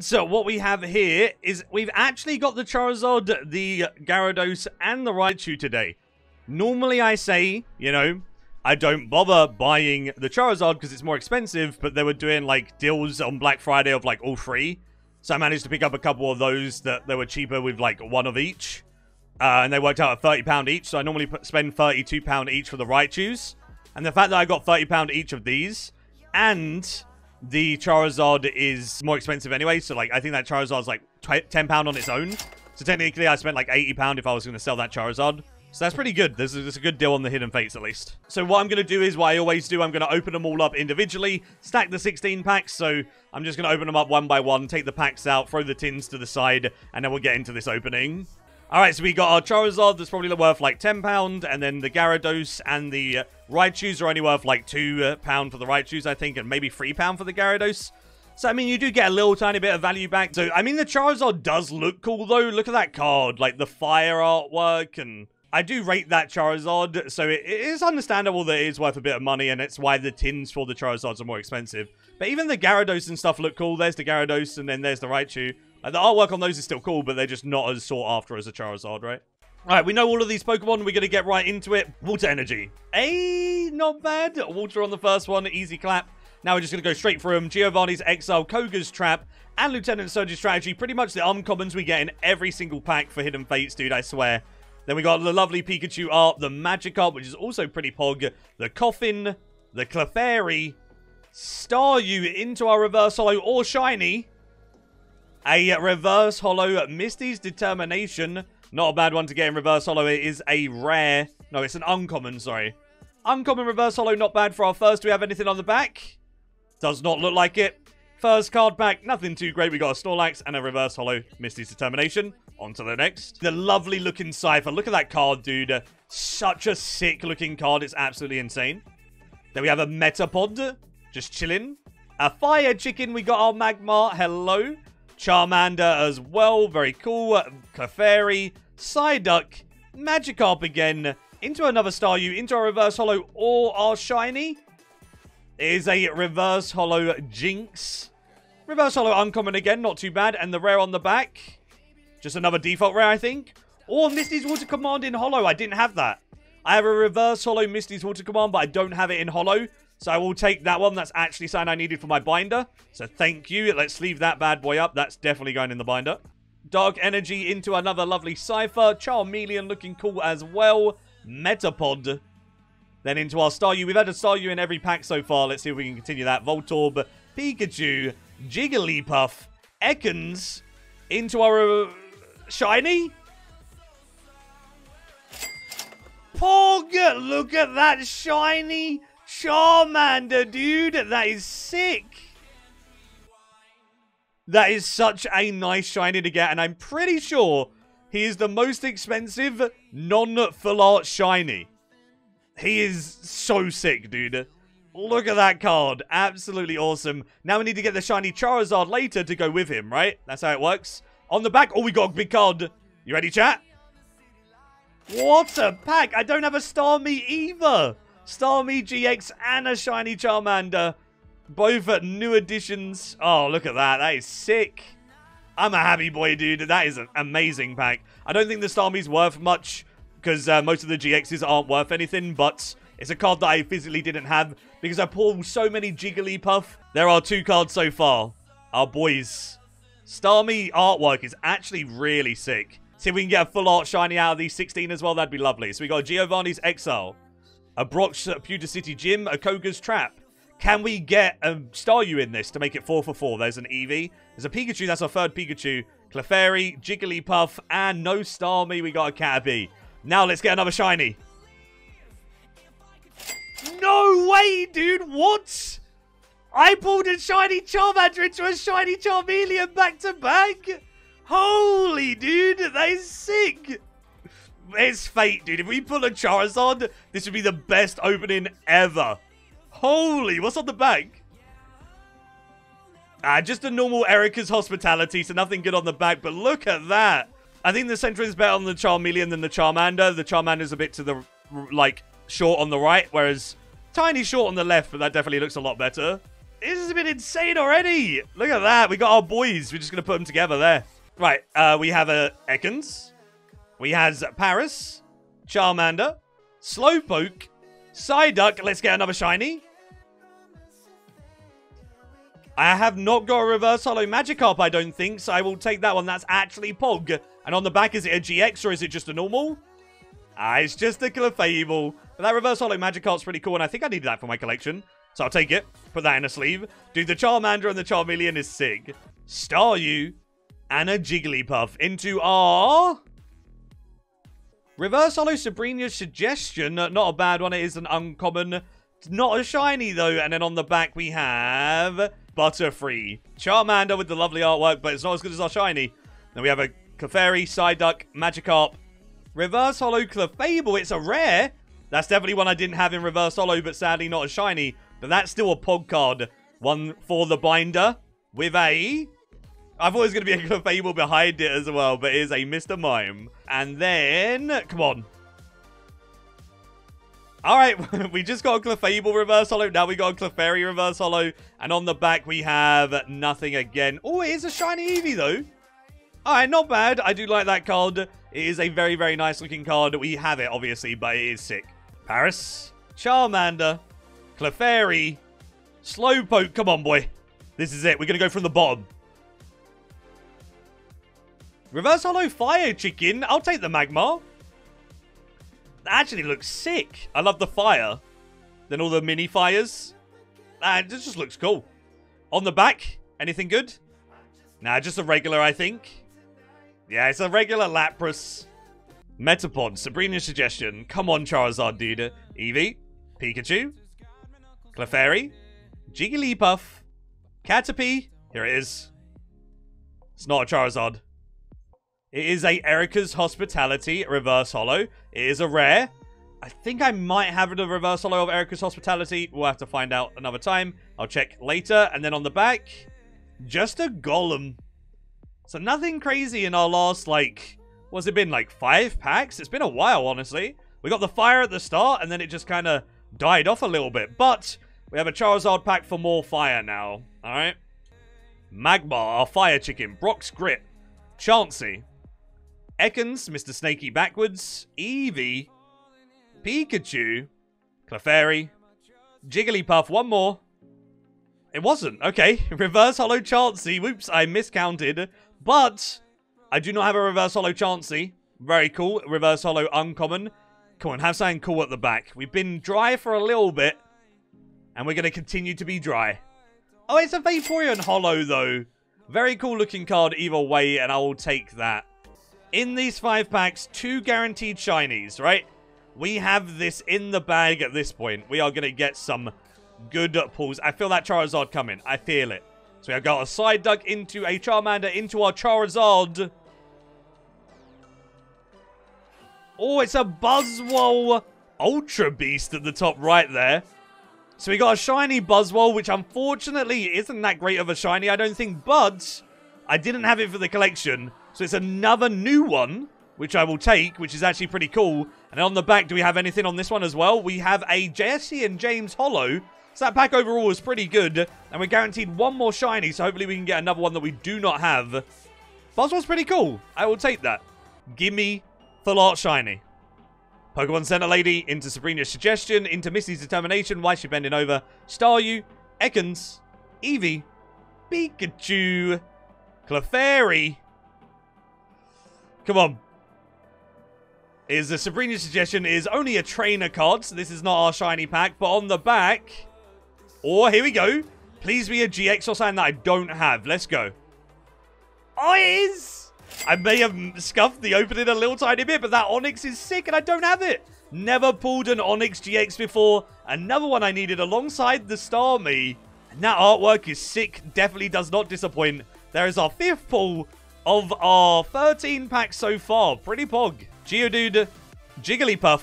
So what we have here is we've actually got the Charizard, the Gyarados, and the Raichu today. Normally I say, you know, I don't bother buying the Charizard because it's more expensive, but they were doing like deals on Black Friday of like all three. So I managed to pick up a couple of those that they were cheaper with like one of each. Uh, and they worked out at £30 each, so I normally put, spend £32 each for the Raichus. And the fact that I got £30 each of these, and the Charizard is more expensive anyway, so like I think that Charizard's like £10 on its own. So technically I spent like £80 if I was going to sell that Charizard. So that's pretty good. This is a good deal on the Hidden Fates, at least. So what I'm going to do is what I always do. I'm going to open them all up individually, stack the 16 packs. So I'm just going to open them up one by one, take the packs out, throw the tins to the side, and then we'll get into this opening. Alright, so we got our Charizard that's probably worth like £10, and then the Gyarados and the uh, Raichus are only worth like £2 uh, for the Raichus, I think, and maybe £3 for the Gyarados. So, I mean, you do get a little tiny bit of value back. So, I mean, the Charizard does look cool, though. Look at that card, like the fire artwork, and I do rate that Charizard. So, it, it is understandable that it is worth a bit of money, and it's why the tins for the Charizards are more expensive. But even the Gyarados and stuff look cool. There's the Gyarados, and then there's the Raichu. Uh, the artwork on those is still cool, but they're just not as sought after as a Charizard, right? Alright, we know all of these Pokemon. We're going to get right into it. Water Energy. A not bad. Water on the first one. Easy clap. Now we're just going to go straight through them. Giovanni's Exile, Koga's Trap, and Lieutenant Surge's Strategy. Pretty much the uncommons we get in every single pack for Hidden Fates, dude, I swear. Then we got the lovely Pikachu art, the Magikarp, which is also pretty pog, the Koffing, the Clefairy, Staryu into our Reverse Holo or Shiny, a reverse holo, Misty's Determination. Not a bad one to get in reverse holo. It is a rare. No, it's an uncommon, sorry. Uncommon reverse holo, not bad for our first. Do we have anything on the back? Does not look like it. First card back, nothing too great. We got a Snorlax and a reverse holo, Misty's Determination. On to the next. The lovely looking Scyther. Look at that card, dude. Such a sick looking card. It's absolutely insane. Then we have a Metapod. Just chilling. A Fire Chicken. We got our Magmar. Hello. Charmander as well. Very cool. Clefairy, Psyduck, Magikarp again. Into another Staryu, into a Reverse Holo or our Shiny. Is a Reverse Holo Jynx. Reverse Holo Uncommon again, not too bad. And the rare on the back. Just another default rare, I think. Or Misty's Water Command in Holo. I didn't have that. I have a Reverse Holo Misty's Water Command, but I don't have it in Holo. So I will take that one. That's actually something I needed for my binder. So thank you. Let's leave that bad boy up. That's definitely going in the binder. Dark Energy into another lovely Scyther. Charmeleon looking cool as well. Metapod. Then into our Staryu. We've had a Staryu in every pack so far. Let's see if we can continue that. Voltorb, Pikachu, Jigglypuff, Ekans. Into our uh, Shiny. Pog! Look at that shiny Charmander, dude. That is sick. That is such a nice shiny to get, and I'm pretty sure he is the most expensive non-full art shiny. He is so sick, dude. Look at that card. Absolutely awesome. Now we need to get the shiny Charizard later to go with him, right? That's how it works. On the back, oh, we got a big card. You ready, chat? What a pack. I don't have a Starmie either. Starmie GX and a shiny Charmander. Both at new additions. Oh, look at that. That is sick. I'm a happy boy, dude. That is an amazing pack. I don't think the Starmie's worth much because uh, most of the GXs aren't worth anything, but it's a card that I physically didn't have because I pulled so many Jigglypuff. There are two cards so far. Our boys. Starmie artwork is actually really sick. See if we can get a full art shiny out of these 16 as well. That'd be lovely. So we got Giovanni's Exile a Brock's Pewter City Gym, a Koga's Trap. Can we get a Staryu in this to make it 4 for 4? There's an Eevee. There's a Pikachu. That's our third Pikachu. Clefairy, Jigglypuff, and no Starmie. We got a Caterpie. Now let's get another shiny. No way, dude. What? I pulled a shiny Charmander into a shiny Charmeleon back to back? Holy dude, that is sick. It's fate, dude. If we pull a Charizard, this would be the best opening ever. Holy, what's on the back? Ah, just a normal Erika's hospitality, so nothing good on the back, but look at that. I think the center is better on the Charmeleon than the Charmander. The Charmander's a bit to the, like, short on the right, whereas tiny short on the left, but that definitely looks a lot better. This has been insane already. Look at that. We got our boys. We're just going to put them together there. Right. Uh, we have a Ekans. We has Paras, Charmander. Slowpoke. Psyduck. Let's get another shiny. I have not got a reverse holo Magikarp, I don't think, so I will take that one. That's actually Pog. And on the back, is it a GX or is it just a normal? Ah, it's just a Clefable. But that reverse holo Magikarp's pretty cool, and I think I needed that for my collection. So I'll take it. Put that in a sleeve. Dude, the Charmander and the Charmeleon is sick. Staryu and a Jigglypuff into our... Reverse Holo Sabrina's Suggestion. Uh, not a bad one. It is an uncommon. Not a shiny, though. And then on the back, we have Butterfree. Charmander with the lovely artwork, but it's not as good as our shiny. Then we have a Clefairy, Psyduck, Magikarp. Reverse Holo Clefable. It's a rare. That's definitely one I didn't have in Reverse Holo, but sadly not a shiny. But that's still a pod card. One for the binder with a... I thought it was going to be a Clefable behind it as well, but it is a Mr. Mime. And then... Come on. Alright, we just got a Clefable reverse Holo. Now we got a Clefairy reverse Holo. And on the back, we have nothing again. Oh, it is a shiny Eevee, though. Alright, not bad. I do like that card. It is a very, very nice looking card. We have it, obviously, but it is sick. Paras, Charmander, Clefairy, Slowpoke. Come on, boy. This is it. We're going to go from the bottom. Reverse Holo Fire Chicken. I'll take the Magmar actually looks sick. I love the fire. Then all the mini fires. Ah, it just looks cool. On the back, anything good? Nah, just a regular, I think. Yeah, it's a regular Lapras. Metapod, Sabrina's suggestion. Come on, Charizard, dude. Eevee, Pikachu, Clefairy, Jigglypuff, Caterpie. Here it is. It's not a Charizard. It is a Erika's Hospitality Reverse Holo. It is a rare. I think I might have a Reverse Holo of Erika's Hospitality. We'll have to find out another time. I'll check later. And then on the back, just a Golem. So nothing crazy in our last, like, what's it been, like five packs? It's been a while, honestly. We got the fire at the start, and then it just kind of died off a little bit. But we have a Charizard pack for more fire now. Alright. Magmar, our fire chicken. Brock's Grit. Chansey. Ekans, Mr. Snaky Backwards, Eevee, Pikachu, Clefairy, Jigglypuff, one more. It wasn't. Okay. Reverse Holo Chansey. Whoops, I miscounted. But I do not have a Reverse Holo Chansey. Very cool. Reverse Holo Uncommon. Come on, have something cool at the back. We've been dry for a little bit. And we're going to continue to be dry. Oh, it's a Vaporeon Holo, though. Very cool looking card either way, and I will take that in these five packs, two guaranteed shinies, right? We have this in the bag at this point. We are going to get some good pulls. I feel that Charizard coming. I feel it. So we have got a Psyduck into a Charmander into our Charizard. Oh, it's a Buzzwole Ultra Beast at the top right there. So we got a shiny Buzzwole, which unfortunately isn't that great of a shiny, I don't think, but I didn't have it for the collection. So it's another new one, which I will take, which is actually pretty cool. And on the back, do we have anything on this one as well? We have a Jessie and James Holo. So that pack overall was pretty good. And we're guaranteed one more shiny, so hopefully we can get another one that we do not have. Buzzwole's pretty cool. I will take that. Gimme full art shiny. Pokemon Center Lady into Sabrina's suggestion, into Misty's determination, why is she bending over, Staryu, Ekans, Eevee, Pikachu, Clefairy, Come on. Is the Sabrina suggestion is only a trainer card, so this is not our shiny pack, but on the back... Oh, here we go. Please be a GX or something that I don't have. Let's go. Oh, it is! I may have scuffed the opening a little tiny bit, but that Onix is sick and I don't have it. Never pulled an Onix GX before. Another one I needed alongside the Starmie. And that artwork is sick. Definitely does not disappoint. There is our fifth pull of our 13 packs so far. Pretty pog. Geodude, Jigglypuff,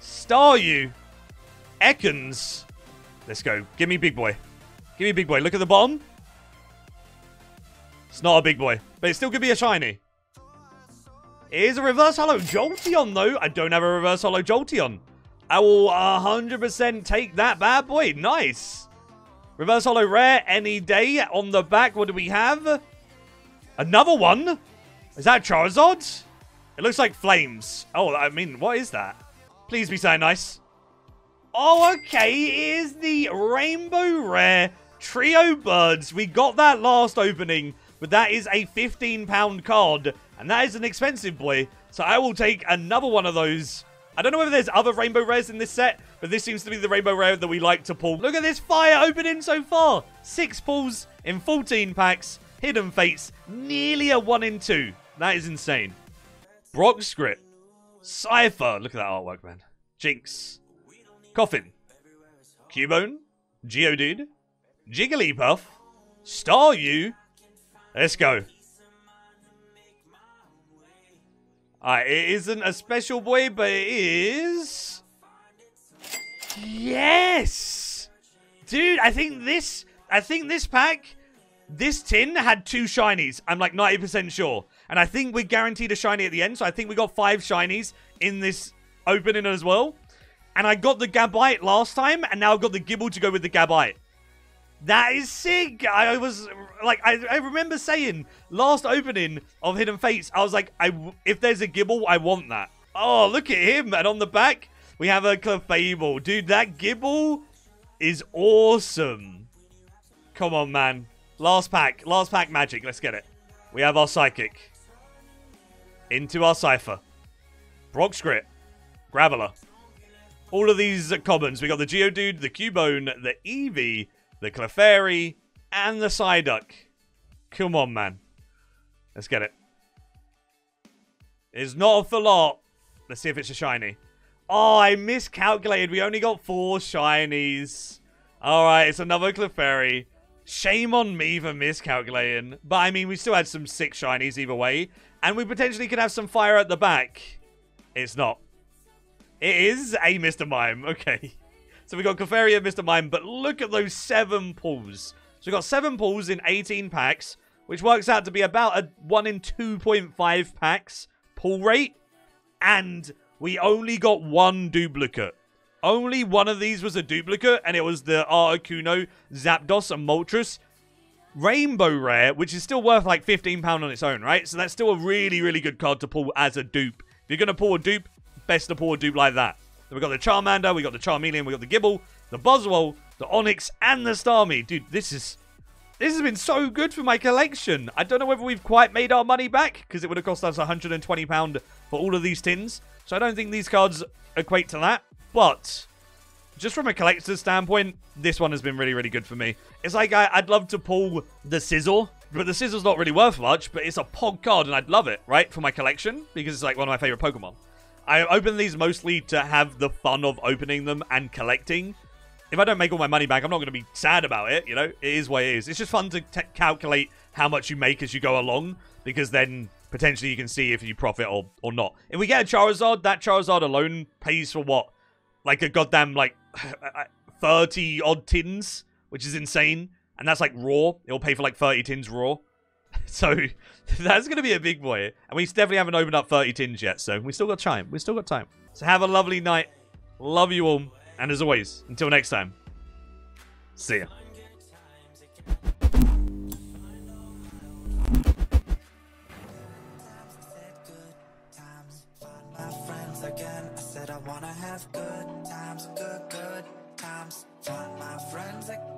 Staryu, Ekans. Let's go. Give me big boy. Give me big boy. Look at the bottom. It's not a big boy, but it still could be a shiny. Is a reverse holo Jolteon, though. I don't have a reverse holo Jolteon. I will 100% take that bad boy. Nice. Reverse Holo Rare any day. On the back, what do we have? Another one? Is that Charizard? It looks like flames. Oh, I mean, what is that? Please be so nice. Oh, okay. It is the Rainbow Rare Trio Birds. We got that last opening, but that is a £15 card, and that is an expensive boy. So I will take another one of those. I don't know whether there's other Rainbow Rares in this set, but this seems to be the Rainbow Rare that we like to pull. Look at this fire opening so far. Six pulls in 14 packs. Hidden Fates, nearly a 1 in 2. That is insane. Brock's Grit. Scyther. Look at that artwork, man. Jynx. Koffing. Cubone. Geodude. Jigglypuff. Star Staryu. Let's go. Alright, it isn't a special boy, but it is... Yes! Dude, I think this... I think this pack... This tin had two shinies. I'm like 90% sure. And I think we're guaranteed a shiny at the end. So I think we got five shinies in this opening as well. And I got the Gabite last time. And now I've got the Gible to go with the Gabite. That is sick. I was like, I, I remember saying last opening of Hidden Fates, I was like, I, if there's a Gible, I want that. Oh, look at him. And on the back, we have a Clefable. Dude, that Gible is awesome. Come on, man. Last pack. Last pack magic. Let's get it. We have our Psychic into our Scyther. Brock's Grit, Graveler. All of these commons. We got the Geodude, the Cubone, the Eevee, the Clefairy, and the Psyduck. Come on, man. Let's get it. It's not a full lot. Let's see if it's a shiny. Oh, I miscalculated. We only got four shinies. Alright, it's another Clefairy. Shame on me for miscalculating. But, I mean, we still had some six shinies either way. And we potentially could have some fire at the back. It's not. It is a Mr. Mime. Okay. So we got Clefairy and Mr. Mime. But look at those seven pulls. So we got seven pulls in 18 packs. Which works out to be about a 1 in 2.5 packs pull rate. And we only got one duplicate. Only one of these was a duplicate, and it was the Articuno, Zapdos, and Moltres rainbow rare, which is still worth like £15 on its own, right? So that's still a really, really good card to pull as a dupe. If you're going to pull a dupe, best to pull a dupe like that. Then we got the Charmander, we got the Charmeleon, we got the Gible, the Buzzwole, the Onix, and the Starmie. Dude, this is... This has been so good for my collection. I don't know whether we've quite made our money back, because it would have cost us £120 for all of these tins. So I don't think these cards equate to that. But just from a collector's standpoint, this one has been really, really good for me. It's like I, would love to pull the Sizzle, but the Sizzle's not really worth much, but it's a Pog card, and I'd love it, right, for my collection, because it's like one of my favorite Pokemon. I open these mostly to have the fun of opening them and collecting. If I don't make all my money back, I'm not going to be sad about it, you know? It is what it is. It's just fun to calculate how much you make as you go along, because then potentially you can see if you profit or, or not. If we get a Charizard, that Charizard alone pays for what? Like a goddamn, like, 30 odd tins, which is insane. And that's like raw. It'll pay for like 30 tins raw. So that's going to be a big boy. And we definitely haven't opened up 30 tins yet. So we still got time. We still got time. So have a lovely night. Love you all. And as always, until next time, see ya. wanna have good my friends like